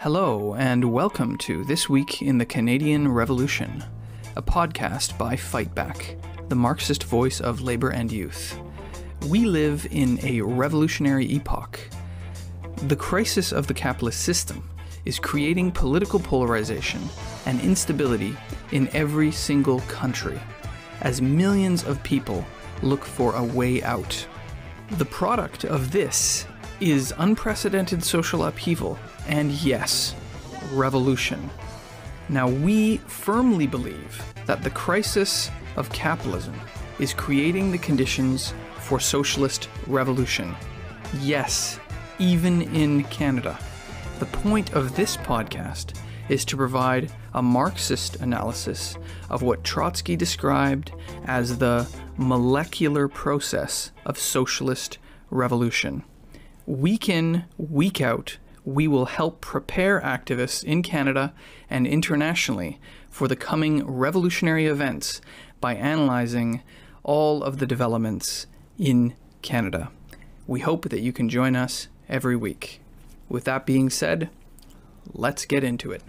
Hello, and welcome to This Week in the Canadian Revolution, a podcast by Fightback, the Marxist voice of labor and youth. We live in a revolutionary epoch. The crisis of the capitalist system is creating political polarization and instability in every single country as millions of people look for a way out. The product of this is unprecedented social upheaval and, yes, revolution. Now, we firmly believe that the crisis of capitalism is creating the conditions for socialist revolution. Yes, even in Canada. The point of this podcast is to provide a Marxist analysis of what Trotsky described as the molecular process of socialist revolution. Week in, week out, we will help prepare activists in Canada and internationally for the coming revolutionary events by analyzing all of the developments in Canada. We hope that you can join us every week. With that being said, let's get into it.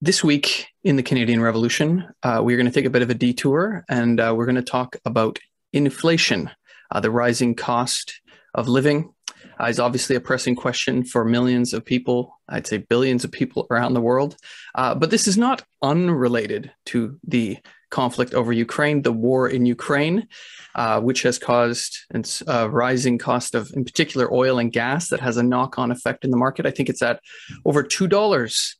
This week in the Canadian Revolution, uh, we're going to take a bit of a detour and uh, we're going to talk about inflation, uh, the rising cost of living. Uh, is obviously a pressing question for millions of people, I'd say billions of people around the world. Uh, but this is not unrelated to the conflict over Ukraine, the war in Ukraine, uh, which has caused a rising cost of, in particular, oil and gas that has a knock on effect in the market. I think it's at over $2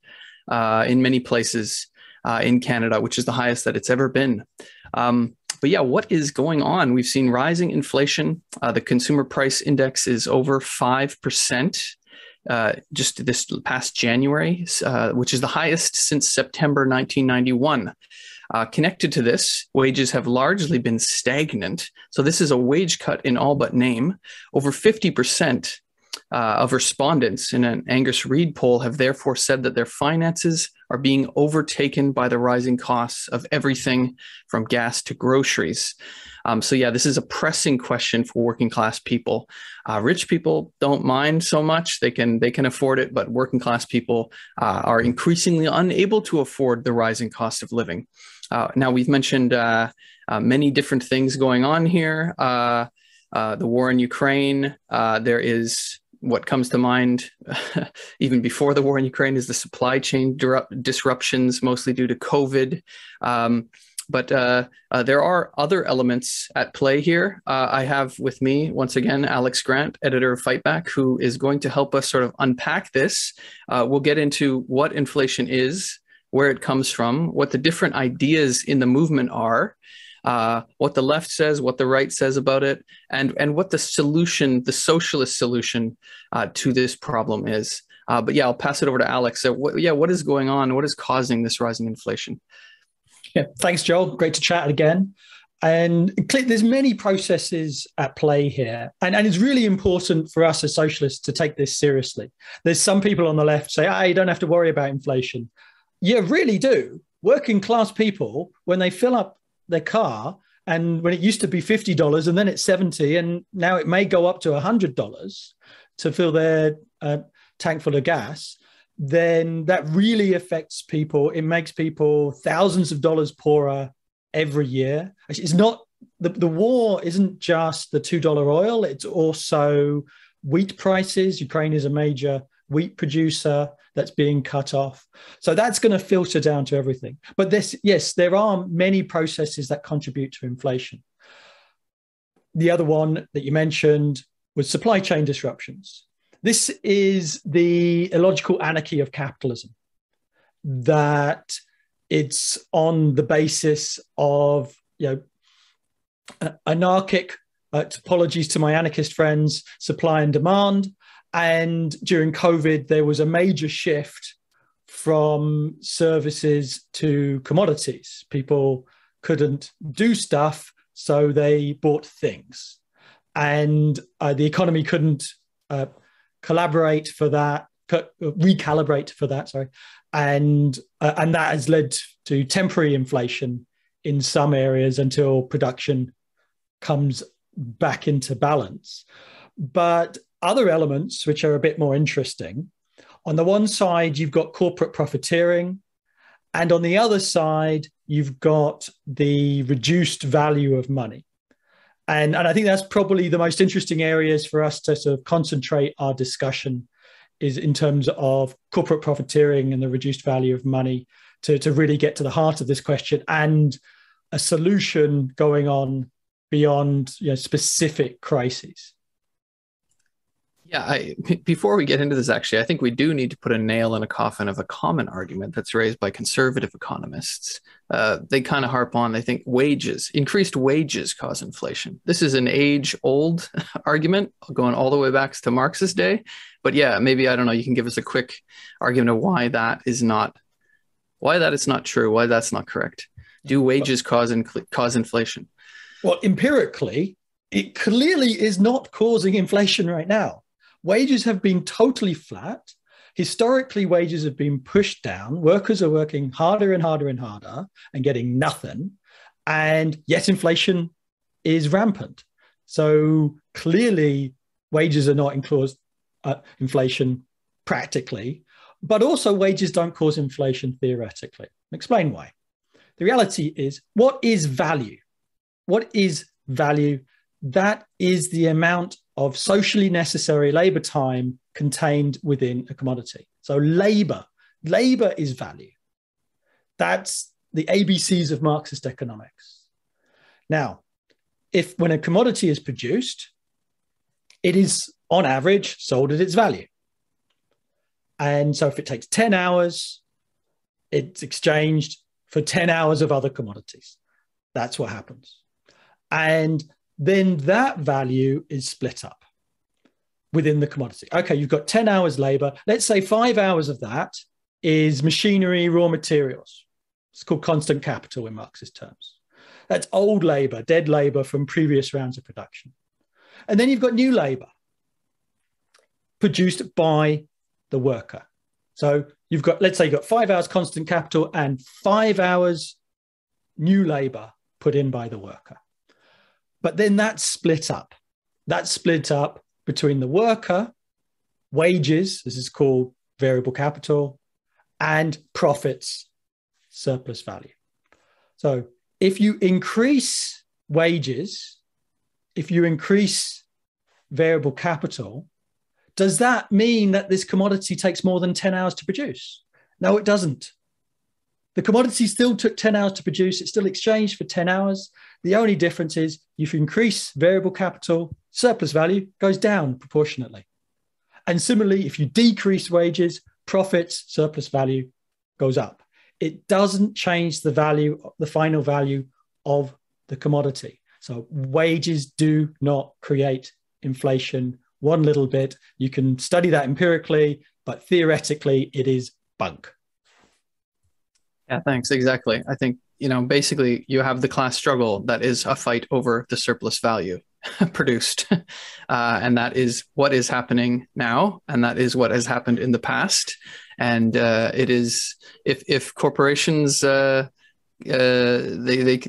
uh, in many places uh, in Canada, which is the highest that it's ever been. Um, but yeah, what is going on? We've seen rising inflation. Uh, the consumer price index is over 5%. Uh, just this past January, uh, which is the highest since September 1991. Uh, connected to this, wages have largely been stagnant. So, this is a wage cut in all but name. Over 50% uh, of respondents in an Angus Reid poll have therefore said that their finances are being overtaken by the rising costs of everything from gas to groceries. Um, so yeah, this is a pressing question for working class people. Uh, rich people don't mind so much; they can they can afford it, but working class people uh, are increasingly unable to afford the rising cost of living. Uh, now we've mentioned uh, uh, many different things going on here. Uh, the war in Ukraine. there is what comes to mind, even before the war in Ukraine, is the supply chain disruptions, mostly due to COVID. Um, but uh, uh, there are other elements at play here. Uh, I have with me, once again, Alex Grant, editor of Fightback, who is going to help us sort of unpack this. Uh, we'll get into what inflation is, where it comes from, what the different ideas in the movement are, uh, what the left says, what the right says about it, and and what the solution, the socialist solution uh, to this problem is. Uh, but yeah, I'll pass it over to Alex. So, what, yeah, what is going on? What is causing this rising inflation? Yeah, thanks, Joel. Great to chat again. And there's many processes at play here. And, and it's really important for us as socialists to take this seriously. There's some people on the left say, oh, you don't have to worry about inflation. You really do. Working class people, when they fill up their car and when it used to be $50 and then it's 70 and now it may go up to $100 to fill their uh, tank full of gas then that really affects people. It makes people thousands of dollars poorer every year. It's not the, the war isn't just the $2 oil it's also wheat prices. Ukraine is a major wheat producer that's being cut off. So that's going to filter down to everything. But this, yes, there are many processes that contribute to inflation. The other one that you mentioned was supply chain disruptions. This is the illogical anarchy of capitalism, that it's on the basis of you know anarchic uh, apologies to my anarchist friends supply and demand and during COVID, there was a major shift from services to commodities. People couldn't do stuff, so they bought things. And uh, the economy couldn't uh, collaborate for that, recalibrate for that, sorry. And, uh, and that has led to temporary inflation in some areas until production comes back into balance. But other elements, which are a bit more interesting, On the one side, you've got corporate profiteering, and on the other side, you've got the reduced value of money. And, and I think that's probably the most interesting areas for us to sort of concentrate our discussion is in terms of corporate profiteering and the reduced value of money to, to really get to the heart of this question and a solution going on beyond you know, specific crises. Yeah, I, before we get into this, actually, I think we do need to put a nail in a coffin of a common argument that's raised by conservative economists. Uh, they kind of harp on, they think wages, increased wages cause inflation. This is an age old argument going all the way back to Marx's day. But yeah, maybe, I don't know, you can give us a quick argument of why that is not, why that is not true, why that's not correct. Do wages cause, in, cause inflation? Well, empirically, it clearly is not causing inflation right now Wages have been totally flat. Historically, wages have been pushed down. Workers are working harder and harder and harder and getting nothing. And yet, inflation is rampant. So clearly, wages are not in uh, inflation practically, but also wages don't cause inflation theoretically. explain why. The reality is, what is value? What is value? That is the amount of socially necessary labor time contained within a commodity. So labor, labor is value. That's the ABCs of Marxist economics. Now, if when a commodity is produced, it is on average sold at its value. And so if it takes 10 hours, it's exchanged for 10 hours of other commodities. That's what happens. And then that value is split up within the commodity. Okay, you've got 10 hours labor. Let's say five hours of that is machinery, raw materials. It's called constant capital in Marxist terms. That's old labor, dead labor from previous rounds of production. And then you've got new labor produced by the worker. So you've got, let's say you've got five hours constant capital and five hours new labor put in by the worker. But then that's split up. That's split up between the worker, wages, this is called variable capital, and profits, surplus value. So if you increase wages, if you increase variable capital, does that mean that this commodity takes more than 10 hours to produce? No, it doesn't. The commodity still took 10 hours to produce, it's still exchanged for 10 hours. The only difference is if you increase variable capital, surplus value goes down proportionately. And similarly, if you decrease wages, profits, surplus value goes up. It doesn't change the value, the final value of the commodity. So wages do not create inflation one little bit. You can study that empirically, but theoretically, it is bunk. Yeah, thanks. Exactly. I think, you know, basically you have the class struggle that is a fight over the surplus value produced. Uh, and that is what is happening now. And that is what has happened in the past. And uh, it is, if, if corporations, uh, uh, they they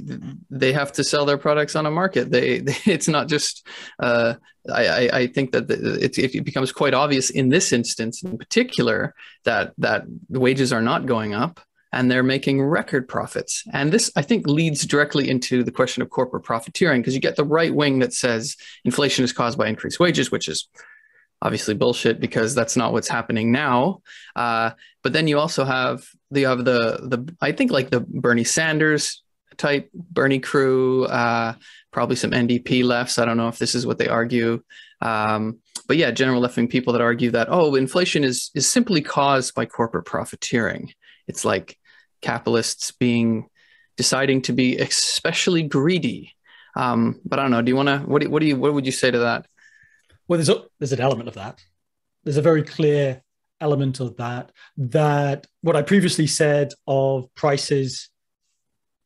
they have to sell their products on a market. They, they it's not just. Uh, I I think that it, it becomes quite obvious in this instance, in particular, that that the wages are not going up, and they're making record profits. And this, I think, leads directly into the question of corporate profiteering because you get the right wing that says inflation is caused by increased wages, which is obviously bullshit because that's not what's happening now. Uh, but then you also have the have the the I think like the Bernie Sanders type Bernie crew, uh, probably some NDP lefts. I don't know if this is what they argue. Um, but yeah, general left wing people that argue that oh, inflation is is simply caused by corporate profiteering. It's like capitalists being deciding to be especially greedy. Um, but I don't know. Do you want to? What do, what do you? What would you say to that? Well, there's a, there's an element of that. There's a very clear element of that. That what I previously said of prices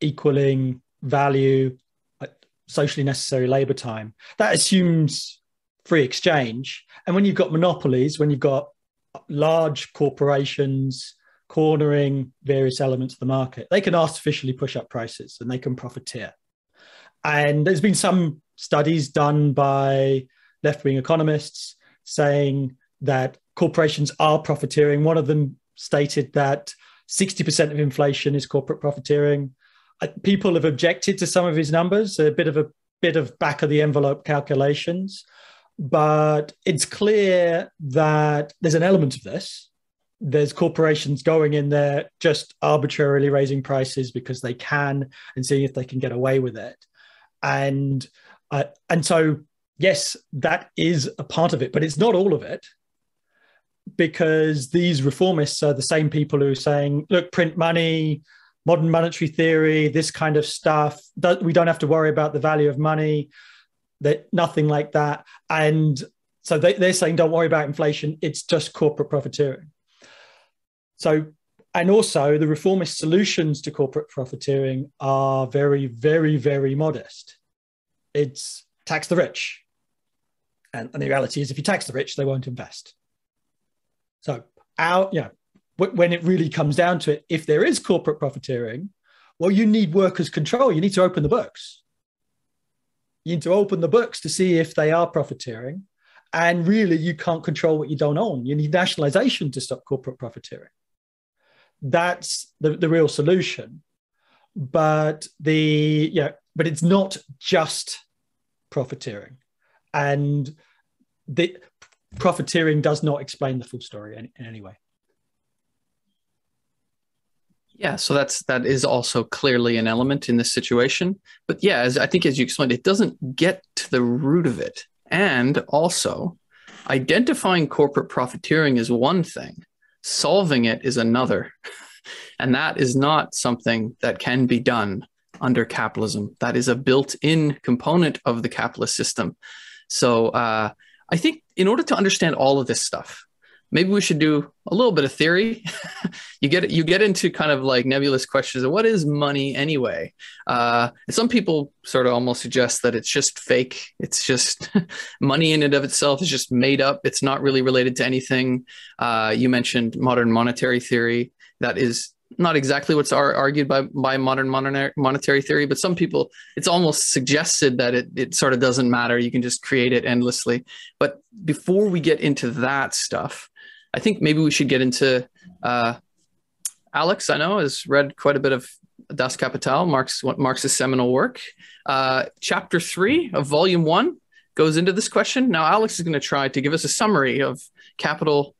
equaling value, socially necessary labor time, that assumes free exchange. And when you've got monopolies, when you've got large corporations cornering various elements of the market. They can artificially push up prices and they can profiteer. And there's been some studies done by left wing economists saying that corporations are profiteering. One of them stated that 60% of inflation is corporate profiteering. Uh, people have objected to some of his numbers, a bit of a bit of back of the envelope calculations, but it's clear that there's an element of this. There's corporations going in there just arbitrarily raising prices because they can and seeing if they can get away with it. And uh, and so yes, that is a part of it, but it's not all of it because these reformists are the same people who are saying, look, print money, modern monetary theory, this kind of stuff. We don't have to worry about the value of money, that nothing like that. And so they, they're saying, don't worry about inflation. It's just corporate profiteering. So, and also the reformist solutions to corporate profiteering are very, very, very modest. It's tax the rich. And, and the reality is, if you tax the rich, they won't invest. So, our, you know, when it really comes down to it, if there is corporate profiteering, well, you need workers' control. You need to open the books. You need to open the books to see if they are profiteering. And really, you can't control what you don't own. You need nationalization to stop corporate profiteering. That's the, the real solution. But the yeah, but it's not just profiteering. And the profiteering does not explain the full story in, in any way. Yeah, so that's that is also clearly an element in this situation. But yeah, as I think as you explained, it doesn't get to the root of it. And also, identifying corporate profiteering is one thing, solving it is another. and that is not something that can be done under capitalism. That is a built-in component of the capitalist system. So uh, I think in order to understand all of this stuff, maybe we should do a little bit of theory. you get you get into kind of like nebulous questions of what is money anyway. Uh, some people sort of almost suggest that it's just fake. It's just money in and of itself is just made up. It's not really related to anything. Uh, you mentioned modern monetary theory. That is not exactly what's ar- argued by by modern monetary theory, but some people it's almost suggested that it it sort of doesn't matter. You can just create it endlessly. But before we get into that stuff, I think maybe we should get into uh, Alex. I know has read quite a bit of Das Kapital, Marx Marx's seminal work. Uh, chapter three of volume one goes into this question. Now, Alex is going to try to give us a summary of Capital,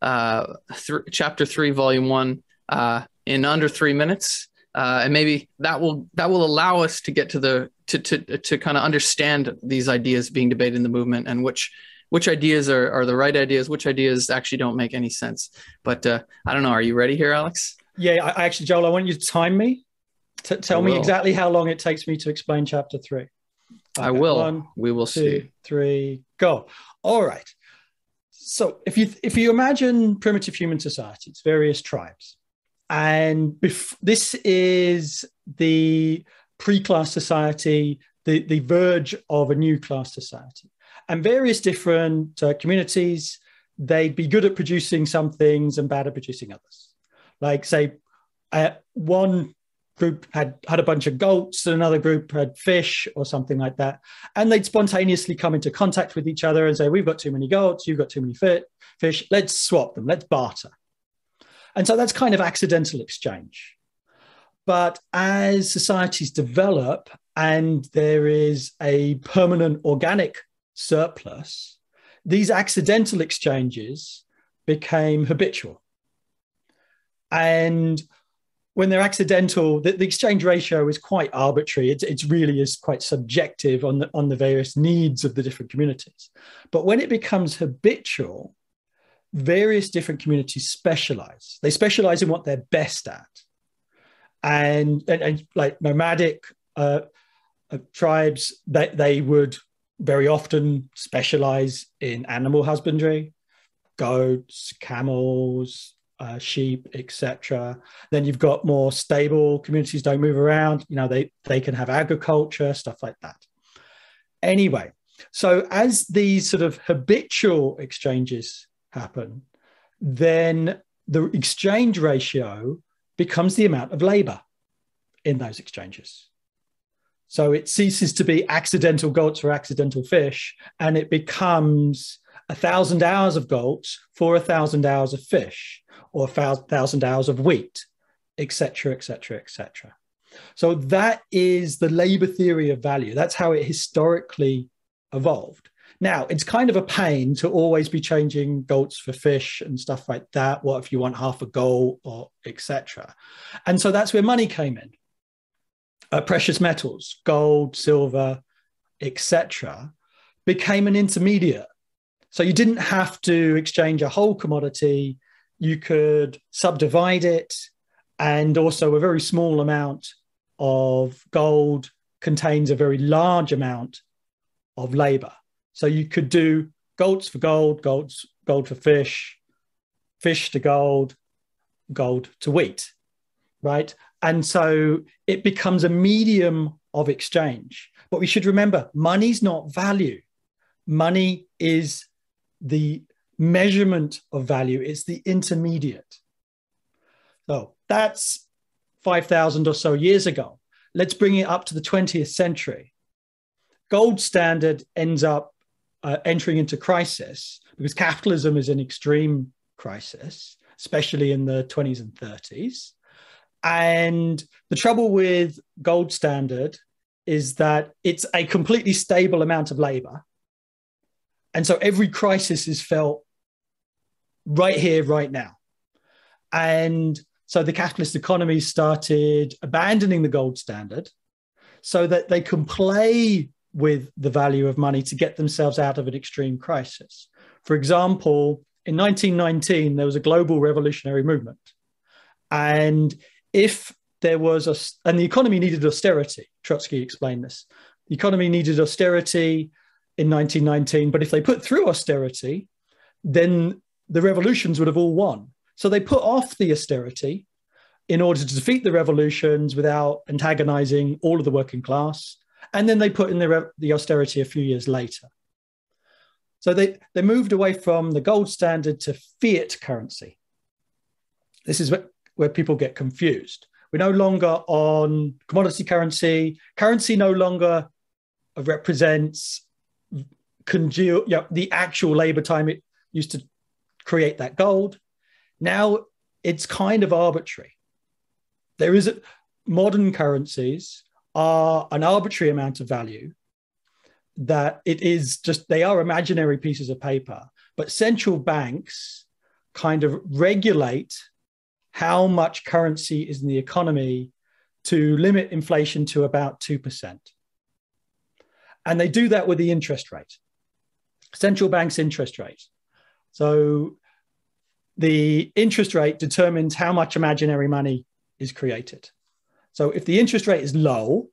uh, th- chapter three, volume one uh, in under three minutes, uh, and maybe that will that will allow us to get to the to to to kind of understand these ideas being debated in the movement and which which ideas are, are the right ideas, which ideas actually don't make any sense. But uh, I don't know. Are you ready here, Alex? Yeah, I, actually, Joel, I want you to time me. T- tell me exactly how long it takes me to explain chapter three. Okay, I will. One, we will two, see. Three, go. All right. So if you if you imagine primitive human societies, various tribes, and bef- this is the pre-class society, the, the verge of a new class society. And various different uh, communities, they'd be good at producing some things and bad at producing others. Like, say, uh, one group had had a bunch of goats and another group had fish or something like that and they'd spontaneously come into contact with each other and say we've got too many goats you've got too many fish let's swap them let's barter and so that's kind of accidental exchange. But as societies develop and there is a permanent organic surplus, these accidental exchanges became habitual. And when they're accidental, the, the, exchange ratio is quite arbitrary. It, it really is quite subjective on the, on the various needs of the different communities. But when it becomes habitual, various different communities specialize. They specialize in what they're best at. And, and, and like nomadic uh, uh, tribes, they, they would very often specialize in animal husbandry, goats, camels, uh, sheep, etc. Then you've got more stable communities don't move around. You know, they they can have agriculture, stuff like that. Anyway, so as these sort of habitual exchanges happen, then the exchange ratio becomes the amount of labor in those exchanges. So it ceases to be accidental goats or accidental fish, and it becomes a thousand hours of goats for a thousand hours of fish or a thousand hours of wheat, etc., etc., etc. So that is the labor theory of value. That's how it historically evolved. Now, it's kind of a pain to always be changing goats for fish and stuff like that. What if you want half a gold or etc. And so that's where money came in. Uh, precious metals, gold, silver, etc., became an intermediate. So you didn't have to exchange a whole commodity. You could subdivide it, and also a very small amount of gold contains a very large amount of labor. So you could do golds for gold, golds, gold for fish, fish to gold, gold to wheat, right? And so it becomes a medium of exchange. But we should remember money's not value. Money is the measurement of value, it's the intermediate. So that's 5,000 or so years ago. Let's bring it up to the 20th century. Gold standard ends up uh, entering into crisis because capitalism is in extreme crisis, especially in the 20s and 30s. And the trouble with gold standard is that it's a completely stable amount of labor. And so every crisis is felt right here, right now. And so the capitalist economy started abandoning the gold standard so that they can play with the value of money to get themselves out of an extreme crisis. For example, in 1919, there was a global revolutionary movement. And if there was a, and the economy needed austerity, Trotsky explained this. The economy needed austerity in 1919, but if they put through austerity, then the revolutions would have all won. So they put off the austerity in order to defeat the revolutions without antagonizing all of the working class and then they put in the, the austerity a few years later. So they, they moved away from the gold standard to fiat currency. This is where, where people get confused. We're no longer on commodity currency. Currency no longer represents congeal, you know, the actual labor time it used to create that gold. Now it's kind of arbitrary. There is a, modern currencies are an arbitrary amount of value that it is just they are imaginary pieces of paper but central banks kind of regulate how much currency is in the economy to limit inflation to about 2% and they do that with the interest rate central bank's interest rate. So the interest rate determines how much imaginary money is created. So if the interest rate is low,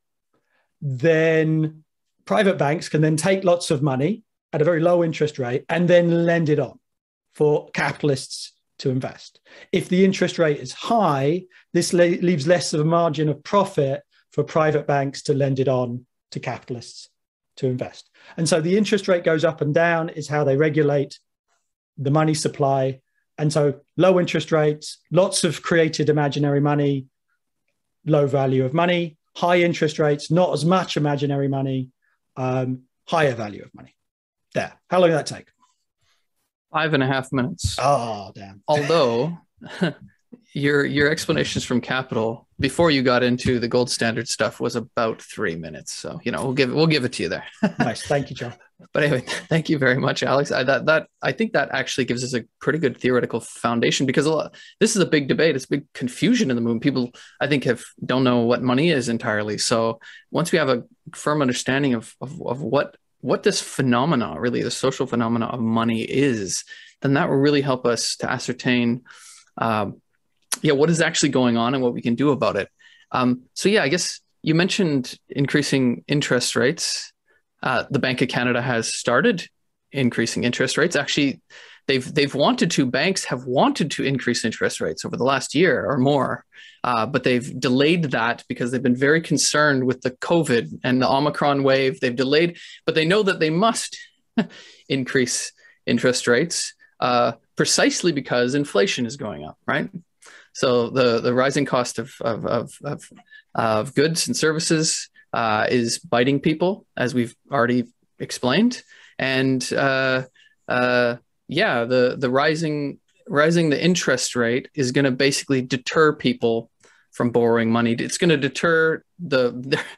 then private banks can then take lots of money at a very low interest rate and then lend it on for capitalists to invest. If the interest rate is high, this le- leaves less of a margin of profit for private banks to lend it on to capitalists to invest. And so the interest rate goes up and down is how they regulate the money supply. And so low interest rates, lots of created imaginary money low value of money, high interest rates, not as much imaginary money, um, higher value of money. There. How long did that take? Five and a half minutes. Oh, damn. Although your your explanations from Capital before you got into the gold standard stuff was about three minutes. So you know we'll give we'll give it to you there. nice, thank you, John. But anyway, thank you very much, Alex. I, that that I think that actually gives us a pretty good theoretical foundation because a lot, this is a big debate. It's a big confusion in the movement. People I think have don't know what money is entirely. So once we have a firm understanding of of, of what what this phenomena really the social phenomena of money is, then that will really help us to ascertain. Um, yeah, what is actually going on and what we can do about it. Um, so yeah, I guess you mentioned increasing interest rates. Uh, the Bank of Canada has started increasing interest rates. Actually, they've they've wanted to. Banks have wanted to increase interest rates over the last year or more, uh, but they've delayed that because they've been very concerned with the COVID and the Omicron wave. They've delayed, but they know that they must increase interest rates uh, precisely because inflation is going up, right? So the the rising cost of of of, of, of goods and services uh, is biting people, as we've already explained, and uh, uh, yeah, the the rising rising the interest rate is going to basically deter people from borrowing money. It's going to deter the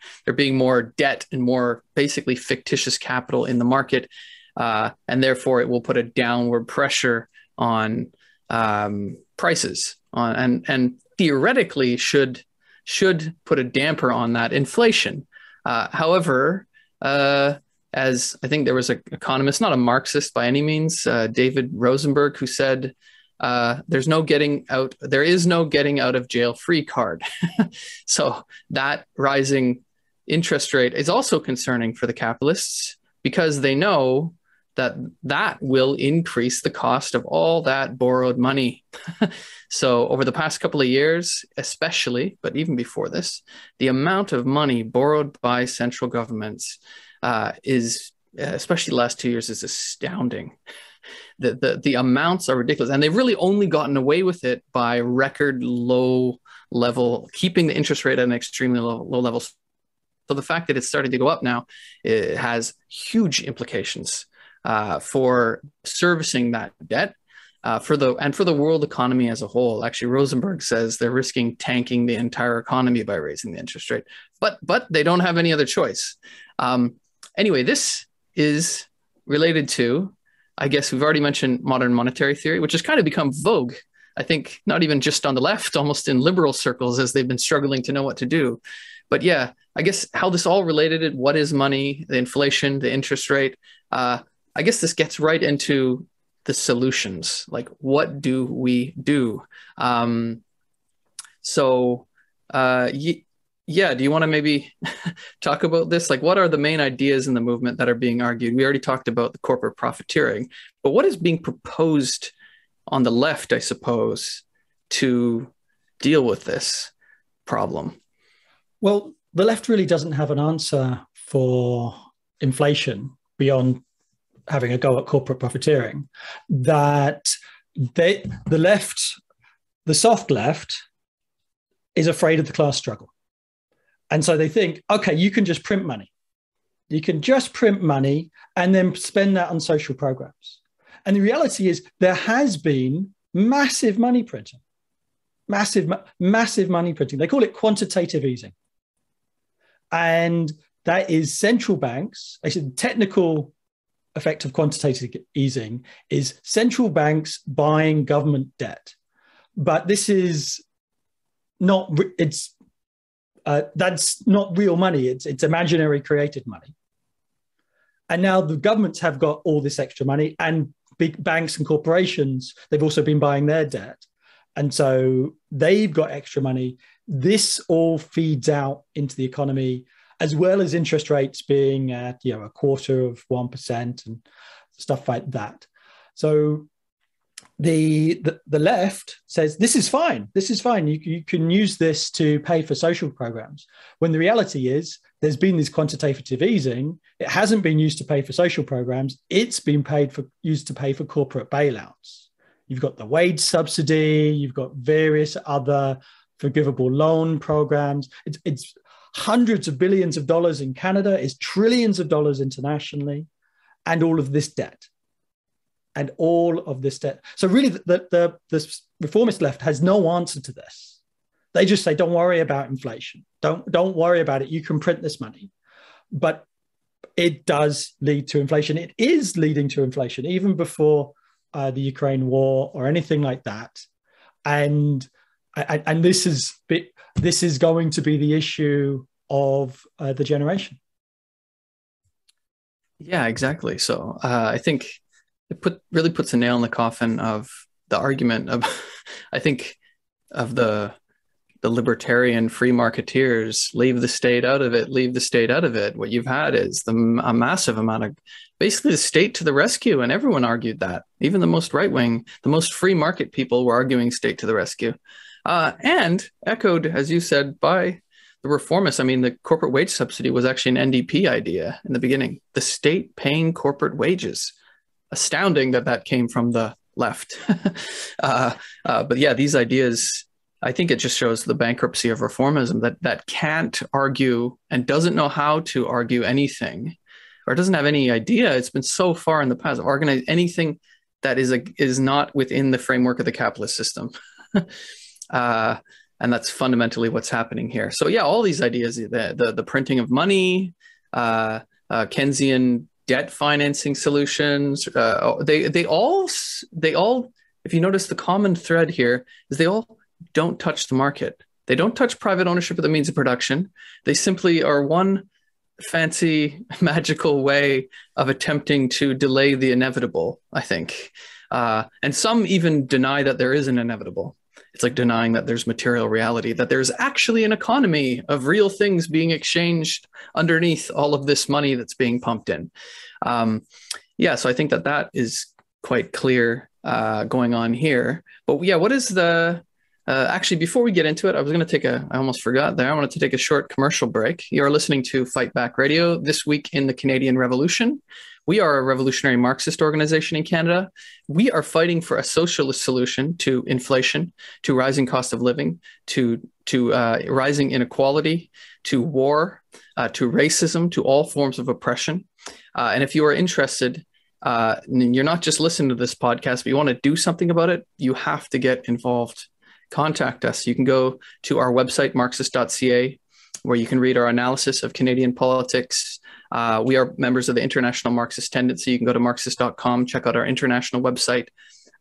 there, being more debt and more basically fictitious capital in the market, uh, and therefore it will put a downward pressure on um, prices on and and theoretically should should put a damper on that inflation. Uh, however, uh, as I think there was an economist, not a Marxist by any means, uh, David Rosenberg, who said, uh, "There's no getting out. There is no getting out of jail free card." so that rising interest rate is also concerning for the capitalists because they know that that will increase the cost of all that borrowed money. so over the past couple of years, especially, but even before this, the amount of money borrowed by central governments uh, is, especially the last two years, is astounding. The, the, the amounts are ridiculous. And they've really only gotten away with it by record low level, keeping the interest rate at an extremely low, low level. So the fact that it's starting to go up now it has huge implications uh, for servicing that debt. Uh, for the and for the world economy as a whole, actually, Rosenberg says they're risking tanking the entire economy by raising the interest rate, but but they don't have any other choice. Um, anyway, this is related to, I guess we've already mentioned modern monetary theory, which has kind of become vogue. I think not even just on the left, almost in liberal circles, as they've been struggling to know what to do. But yeah, I guess how this all related. What is money? The inflation, the interest rate. Uh, I guess this gets right into the solutions. Like, what do we do? Um, so, uh, yeah, do you want to maybe talk about this? Like, what are the main ideas in the movement that are being argued? We already talked about the corporate profiteering, but what is being proposed on the left, I suppose, to deal with this problem? Well, the left really doesn't have an answer for inflation beyond having a go at corporate profiteering that they the left the soft left is afraid of the class struggle and so they think okay you can just print money. You can just print money and then spend that on social programs. And the reality is there has been massive money printing massive massive money printing. They call it quantitative easing. And that is central banks. I said technical effect of quantitative easing is central banks buying government debt. But this is not, it's, uh, that's not real money. It's, it's imaginary created money. And now the governments have got all this extra money and big banks and corporations, they've also been buying their debt. And so they've got extra money. This all feeds out into the economy as well as interest rates being at you know a quarter of one percent and stuff like that. So the, the, left says this is fine. This is fine. You, you can use this to pay for social programs. When the reality is there's been this quantitative easing. It hasn't been used to pay for social programs. It's been paid for used to pay for corporate bailouts. You've got the wage subsidy. You've got various other forgivable loan programs. It's, it's hundreds of billions of dollars in Canada, is trillions of dollars internationally, and all of this debt. And all of this debt. So, really, the, the, the reformist left has no answer to this. They just say, don't worry about inflation. Don't, don't worry about it. You can print this money. But it does lead to inflation. It is leading to inflation, even before uh, the Ukraine war or anything like that. And and this is this is going to be the issue of uh, the generation. Yeah, exactly. So uh, I think it put really puts a nail in the coffin of the argument of, I think, of the the libertarian free marketeers leave the state out of it leave the state out of it what you've had is the a massive amount of basically the state to the rescue and everyone argued that even the most right wing the most free market people were arguing state to the rescue uh, and echoed, as you said, by the reformists. I mean, the corporate wage subsidy was actually an NDP idea in the beginning. The state paying corporate wages. Astounding that that came from the left. uh, uh, but yeah, these ideas, I think it just shows the bankruptcy of reformism that that can't argue and doesn't know how to argue anything or doesn't have any idea. It's been so far in the past. Organize anything that is a, is not within the framework of the capitalist system. uh, and that's fundamentally what's happening here. So yeah, all these ideas, the the, the printing of money, uh, uh, Keynesian debt financing solutions, uh, they they all they all, if you notice, the common thread here is they all don't touch the market. They don't touch private ownership of the means of production. They simply are one fancy magical way of attempting to delay the inevitable. I think, uh, and some even deny that there is an inevitable it's like denying that there's material reality, that there's actually an economy of real things being exchanged underneath all of this money that's being pumped in. Um, yeah, so I think that that is quite clear uh, going on here. But yeah, what is the uh, actually, before we get into it, I was going to take a, I almost forgot there. I wanted to take a short commercial break. You are listening to Fight Back Radio this week in the Canadian Revolution. We are a revolutionary Marxist organization in Canada. We are fighting for a socialist solution to inflation, to rising cost of living, to to uh, rising inequality, to war, uh, to racism, to all forms of oppression. Uh, and if you are interested, uh, you're not just listening to this podcast, but you want to do something about it, you have to get involved. Contact us. You can go to our website, marxist.ca, where you can read our analysis of Canadian politics, uh, we are members of the International Marxist Tendency. You can go to marxist.com, check out our international website,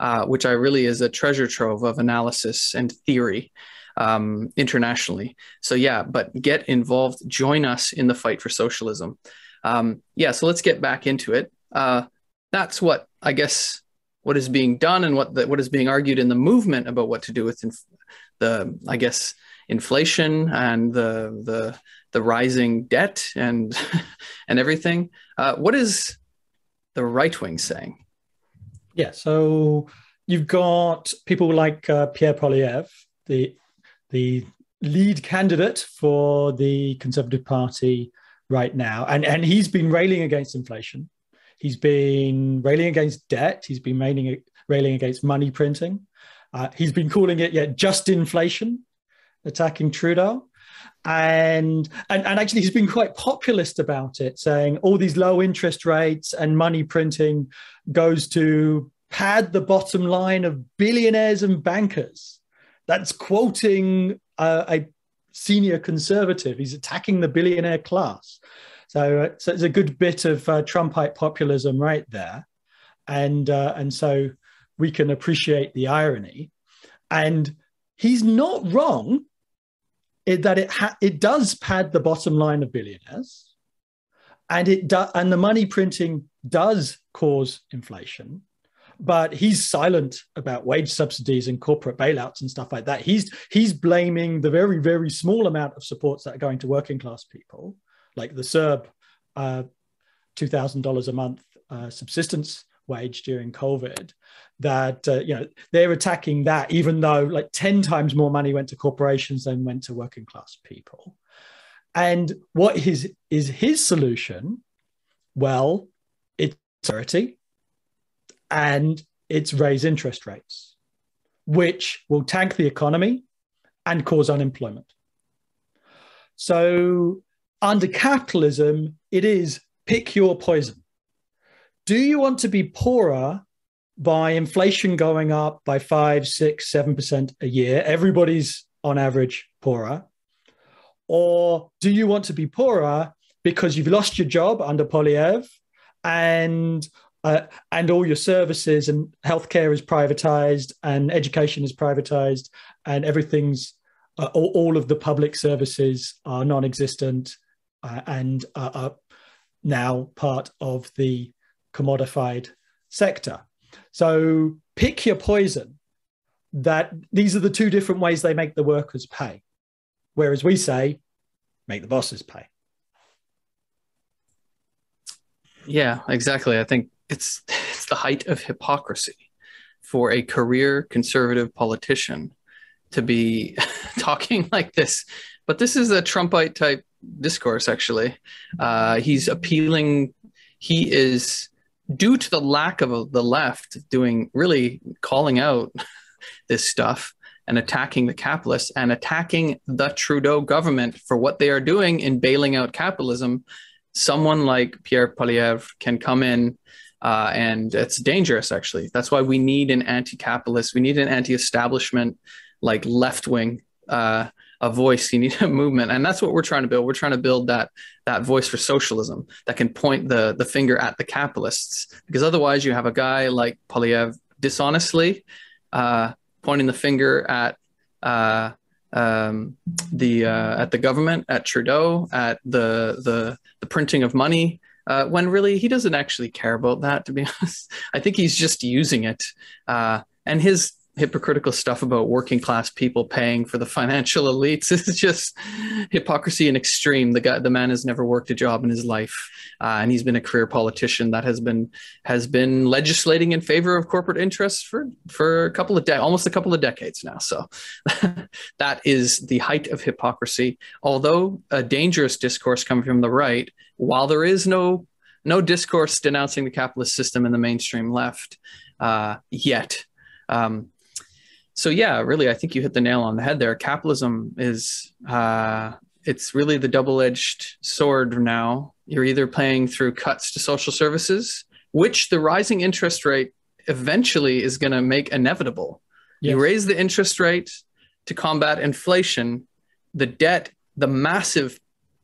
uh, which I really is a treasure trove of analysis and theory um, internationally. So, yeah, but get involved, join us in the fight for socialism. Um, yeah, so let's get back into it. Uh, that's what I guess what is being done and what the, what is being argued in the movement about what to do with inf- the I guess inflation and the the the rising debt and and everything. Uh, what is the right wing saying? Yeah, so you've got people like uh, Pierre Poilievre, the the lead candidate for the Conservative Party right now, and and he's been railing against inflation. He's been railing against debt. He's been railing railing against money printing. Uh, he's been calling it yeah Justinflation, attacking Trudeau and, and and actually he's been quite populist about it saying all these low interest rates and money printing goes to pad the bottom line of billionaires and bankers. That's quoting uh, a senior conservative. He's attacking the billionaire class. So, uh, so it's a good bit of uh, trumpite populism right there. And uh, and so we can appreciate the irony. And he's not wrong it, that it ha- it does pad the bottom line of billionaires, and it do- and the money printing does cause inflation. But he's silent about wage subsidies and corporate bailouts and stuff like that. He's he's blaming the very very small amount of supports that are going to working class people, like the CERB, uh, two thousand dollars a month uh, subsistence wage during COVID, that uh, you know they're attacking that, even though like ten times more money went to corporations than went to working class people. And what is is his solution? Well, it's austerity, and it's raise interest rates, which will tank the economy and cause unemployment. So under capitalism, it is pick your poison do you want to be poorer by inflation going up by five, six, seven percent a year? Everybody's on average poorer. Or do you want to be poorer because you've lost your job under Poilievre and uh, and all your services and healthcare is privatized and education is privatized and everything's uh, all, all, of the public services are non-existent uh, and are now part of the commodified sector. So pick your poison. That these are the two different ways they make the workers pay. Whereas we say, make the bosses pay. Yeah, exactly. I think it's it's the height of hypocrisy for a career conservative politician to be talking like this. But this is a Trumpite type discourse, actually. Uh, he's appealing, he is due to the lack of a, the left doing really calling out this stuff and attacking the capitalists and attacking the Trudeau government for what they are doing in bailing out capitalism, someone like Pierre Poilievre can come in uh, and it's dangerous actually. That's why we need an anti-capitalist. We need an anti-establishment like left-wing uh, a voice you need a movement and that's what we're trying to build we're trying to build that that voice for socialism that can point the the finger at the capitalists because otherwise you have a guy like Poilievre dishonestly uh, pointing the finger at uh, um, the uh, at the government, at Trudeau, at the the the printing of money. Uh, when really he doesn't actually care about that. To be honest, I think he's just using it. Uh, and his hypocritical stuff about working class people paying for the financial elites This is just hypocrisy in extreme. The guy, the man has never worked a job in his life, uh, and he's been a career politician that has been has been legislating in favor of corporate interests for for a couple of de- almost a couple of decades now. So that is the height of hypocrisy. Although a dangerous discourse coming from the right, while there is no no discourse denouncing the capitalist system in the mainstream left uh, yet. Um, so yeah, really, I think you hit the nail on the head there. Capitalism is uh, it's really the double-edged sword now. You're either paying through cuts to social services, which the rising interest rate eventually is going to make inevitable. Yes. You raise the interest rate to combat inflation, the debt, the massive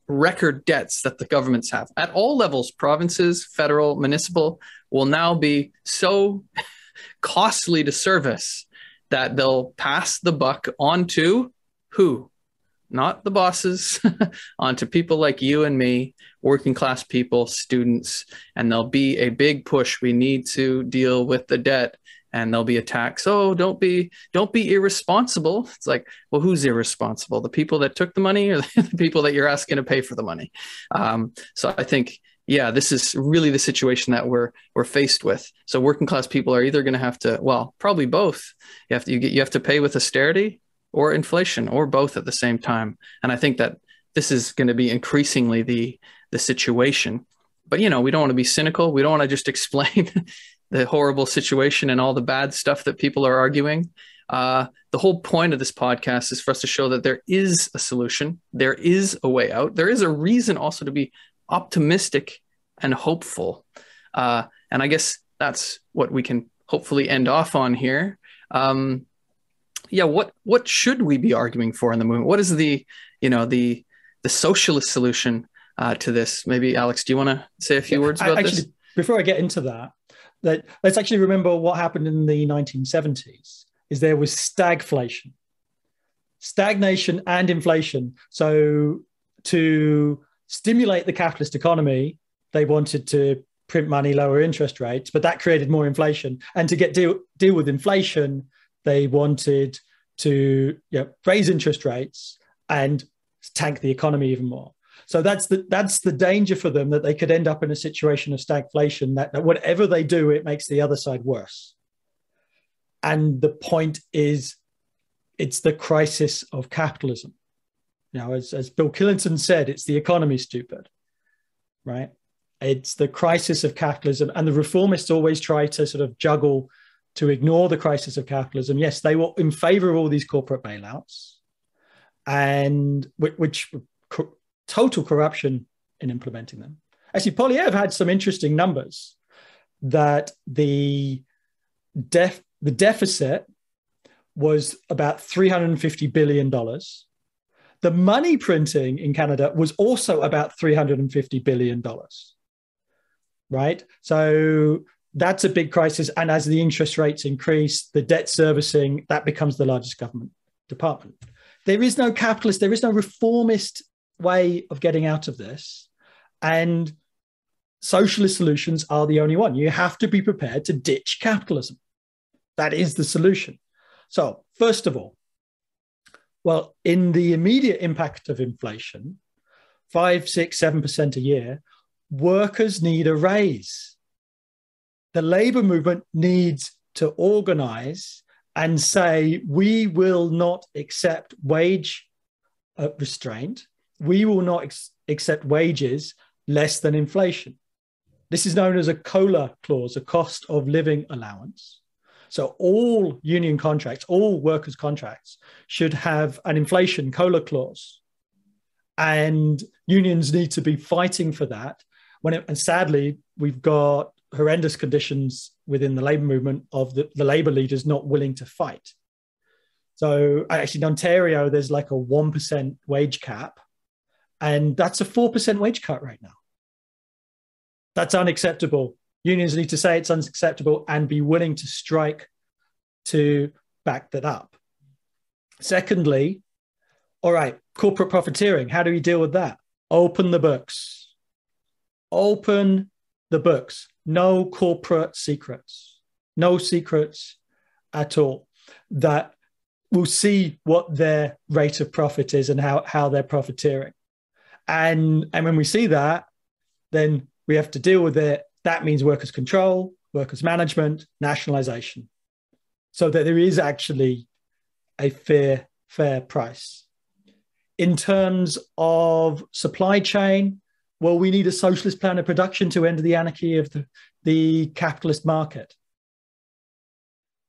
record debts that the governments have at all levels, provinces, federal, municipal, will now be so costly to service that they'll pass the buck on to who? Not the bosses, onto people like you and me, working class people, students, and there'll be a big push. We need to deal with the debt and there'll be attacks. Oh, don't be don't be irresponsible. It's like, well, who's irresponsible? The people that took the money or the people that you're asking to pay for the money? Um, so I think yeah, this is really the situation that we're we're faced with. So working class people are either going to have to, well, probably both. You have to you get you have to pay with austerity or inflation or both at the same time. And I think that this is going to be increasingly the the situation. But you know, we don't want to be cynical. We don't want to just explain the horrible situation and all the bad stuff that people are arguing. Uh, the whole point of this podcast is for us to show that there is a solution, there is a way out, there is a reason also to be optimistic and hopeful. Uh, and I guess that's what we can hopefully end off on here. Um, yeah, what what should we be arguing for in the movement? What is the you know the the socialist solution uh, to this? Maybe Alex, do you want to say a few yeah, words about actually, this? Before I get into that, that let's actually remember what happened in the 1970s. Is there was stagflation, stagnation, and inflation. So to stimulate the capitalist economy, they wanted to print money, lower interest rates, but that created more inflation. And to get deal deal with inflation, they wanted to you know, raise interest rates and tank the economy even more. So that's the that's the danger for them that they could end up in a situation of stagflation that, that whatever they do, it makes the other side worse. And the point is, it's the crisis of capitalism. Now, as, as Bill Clinton said, it's the economy, stupid, right? It's the crisis of capitalism. And the reformists always try to sort of juggle to ignore the crisis of capitalism. Yes, they were in favor of all these corporate bailouts and which, which total corruption in implementing them. Actually, Poilievre had some interesting numbers that the def- the deficit was about $350 billion the money printing in Canada was also about $350 billion. Right. So that's a big crisis. And as the interest rates increase, the debt servicing, that becomes the largest government department. There is no capitalist, there is no reformist way of getting out of this. And socialist solutions are the only one. You have to be prepared to ditch capitalism. That is the solution. So, first of all, well, in the immediate impact of inflation, five, six, seven percent a year, workers need a raise. The labor movement needs to organize and say, we will not accept wage uh, restraint. We will not ex- accept wages less than inflation. This is known as a COLA clause, a cost of living allowance. So all union contracts, all workers' contracts should have an inflation COLA clause. and unions need to be fighting for that. When it, and sadly, we've got horrendous conditions within the labor movement of the, the labor leaders not willing to fight. So actually, in Ontario, there's like a 1% wage cap, and that's a 4% wage cut right now. That's unacceptable. Unions need to say it's unacceptable and be willing to strike to back that up. Secondly, all right, corporate profiteering. How do we deal with that? Open the books. Open the books. No corporate secrets. No secrets at all. That we'll see what their rate of profit is and how, how they're profiteering. And, and when we see that, then we have to deal with it. That means workers' control, workers' management, nationalization. So that there is actually a fair, fair price. In terms of supply chain, well, we need a socialist plan of production to end the anarchy of the, the capitalist market.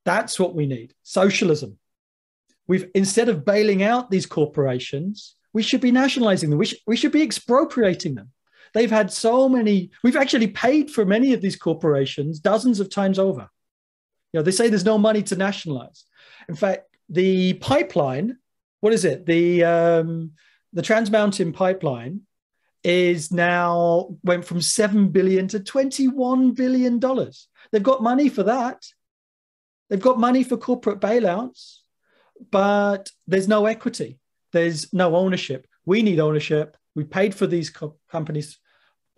That's what we need socialism. We've instead of bailing out these corporations, we should be nationalizing them. We, sh- we should be expropriating them. They've had so many, we've actually paid for many of these corporations dozens of times over. You know, they say there's no money to nationalize. In fact, the pipeline, what is it? The um, the Trans Mountain pipeline is now went from 7 billion to 21 billion dollars. They've got money for that. They've got money for corporate bailouts, but there's no equity. There's no ownership. We need ownership. We paid for these co- companies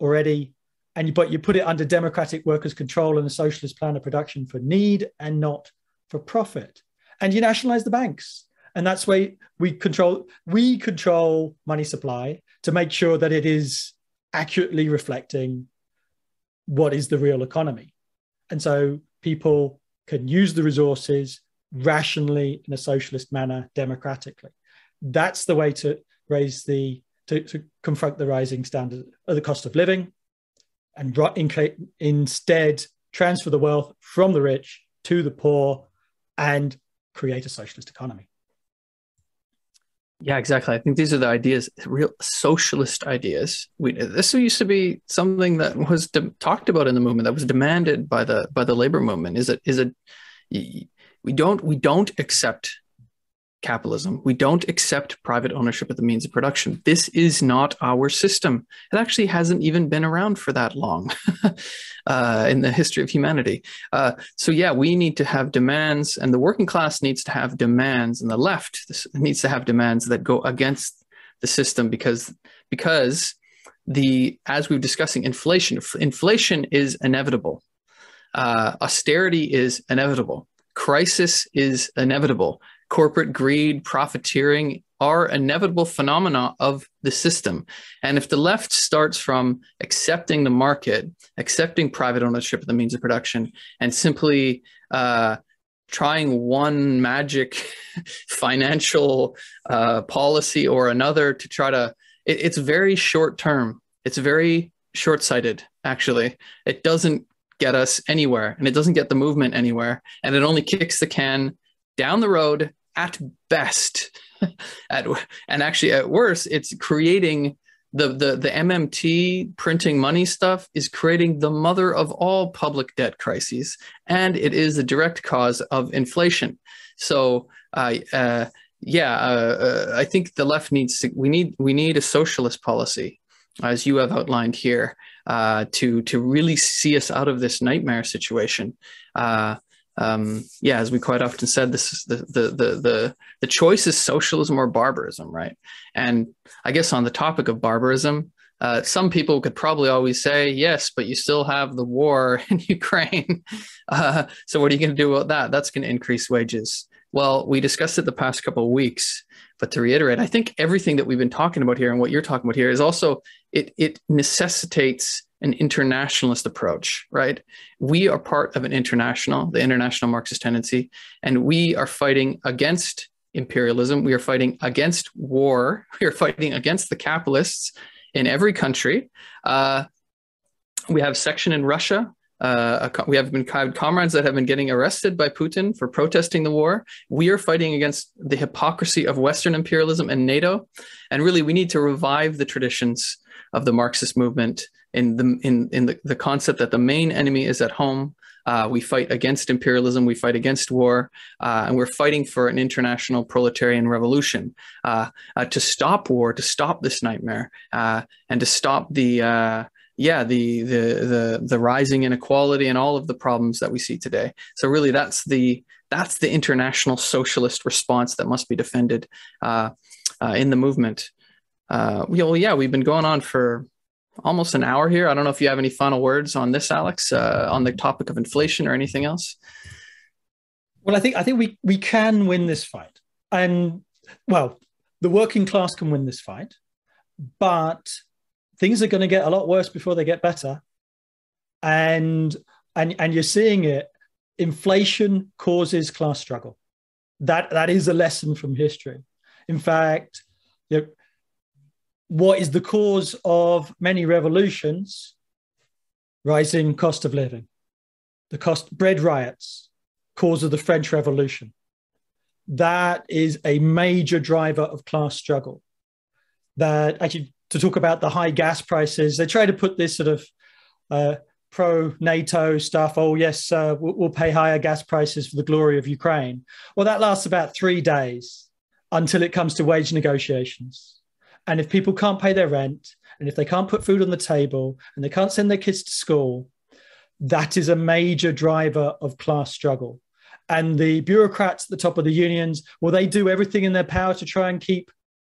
already, and you, but you put it under democratic workers' control and a socialist plan of production for need and not for profit. And you nationalize the banks, and that's why we control we control money supply to make sure that it is accurately reflecting what is the real economy. And so people can use the resources rationally in a socialist manner, democratically. That's the way to raise the to, to confront the rising standard of the cost of living and instead transfer the wealth from the rich to the poor and create a socialist economy. Yeah, exactly. I think these are the ideas, real socialist ideas. We, this used to be something that was de- talked about in the movement, that was demanded by the by the labor movement. Is it is it we don't we don't accept capitalism. We don't accept private ownership of the means of production. This is not our system. It actually hasn't even been around for that long uh, in the history of humanity. Uh, so, yeah, we need to have demands, and the working class needs to have demands, and the left needs to have demands that go against the system because because the as we are discussing inflation inflation is inevitable uh, austerity is inevitable crisis is inevitable corporate greed, profiteering are inevitable phenomena of the system. And if the left starts from accepting the market, accepting private ownership of the means of production, and simply uh, trying one magic financial uh, policy or another to try to, it, it's very short term. It's very short sighted, actually. It doesn't get us anywhere and it doesn't get the movement anywhere. And it only kicks the can down the road at best at and actually at worst it's creating the, the the MMT printing money stuff is creating the mother of all public debt crises, and it is the direct cause of inflation. So, uh, uh, yeah, uh, uh I think the left needs to, we need we need a socialist policy, as you have outlined here, uh, to to really see us out of this nightmare situation. Um, yeah, as we quite often said, this is the, the the the the choice is socialism or barbarism, right? And I guess on the topic of barbarism, uh, some people could probably always say yes, but you still have the war in Ukraine. Uh, so what are you going to do about that? That's going to increase wages. Well, we discussed it the past couple of weeks, but to reiterate, I think everything that we've been talking about here and what you're talking about here is also it it necessitates an internationalist approach, right? We are part of an international, the international Marxist tendency, and we are fighting against imperialism. We are fighting against war. We are fighting against the capitalists in every country. Uh, we have section in Russia Uh, we have been comrades that have been getting arrested by Putin for protesting the war. We are fighting against the hypocrisy of Western imperialism and NATO, and really, we need to revive the traditions of the Marxist movement in the in in the, the concept that the main enemy is at home. Uh, we fight against imperialism. We fight against war, uh, and we're fighting for an international proletarian revolution uh, uh to stop war, to stop this nightmare, uh, and to stop the uh, yeah the, the the the rising inequality and all of the problems that we see today. So really, that's the that's the international socialist response that must be defended in the movement. well, yeah, we've been going on for almost an hour here. I don't know if you have any final words on this, Alex, uh, on the topic of inflation or anything else. Well, I think I think we we can win this fight, and well, the working class can win this fight, but things are going to get a lot worse before they get better, and and and you're seeing it. Inflation causes class struggle. That that is a lesson from history. In fact, you know, what is the cause of many revolutions? Rising cost of living, the cost bread riots, cause of the French Revolution. That is a major driver of class struggle. That actually, to talk about the high gas prices, they try to put this sort of uh, pro NATO stuff. Oh, yes, uh, we'll pay higher gas prices for the glory of Ukraine. Well, that lasts about three days until it comes to wage negotiations. And if people can't pay their rent, and if they can't put food on the table, and they can't send their kids to school, that is a major driver of class struggle. And the bureaucrats at the top of the unions, well, they do everything in their power to try and keep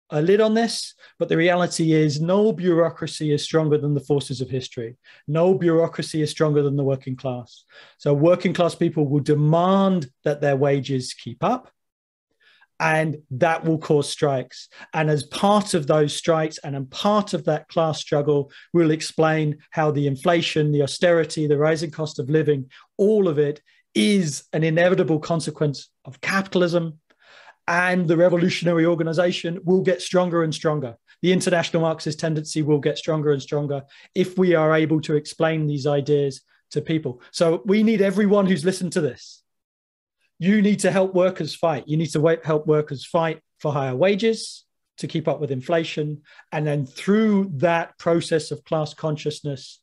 a lid on this. But the reality is, no bureaucracy is stronger than the forces of history. No bureaucracy is stronger than the working class. So, working class people will demand that their wages keep up and that will cause strikes. And as part of those strikes and as part of that class struggle, we'll explain how the inflation, the austerity, the rising cost of living, all of it is an inevitable consequence of capitalism. And the revolutionary organization will get stronger and stronger. The international Marxist tendency will get stronger and stronger if we are able to explain these ideas to people. So we need everyone who's listened to this you need to help workers fight. You need to help workers fight for higher wages to keep up with inflation. And then through that process of class consciousness,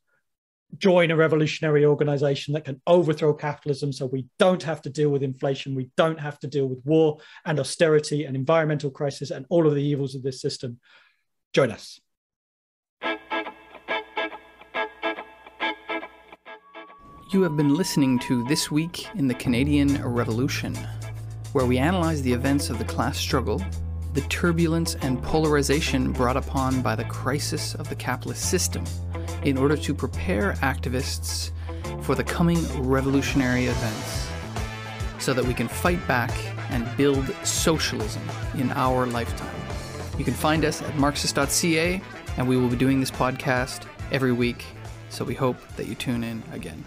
join a revolutionary organization that can overthrow capitalism so we don't have to deal with inflation. We don't have to deal with war and austerity and environmental crisis and all of the evils of this system. Join us. You have been listening to This Week in the Canadian Revolution, where we analyze the events of the class struggle, the turbulence and polarization brought upon by the crisis of the capitalist system, in order to prepare activists for the coming revolutionary events, so that we can fight back and build socialism in our lifetime. You can find us at Marxist.ca, and we will be doing this podcast every week, so we hope that you tune in again.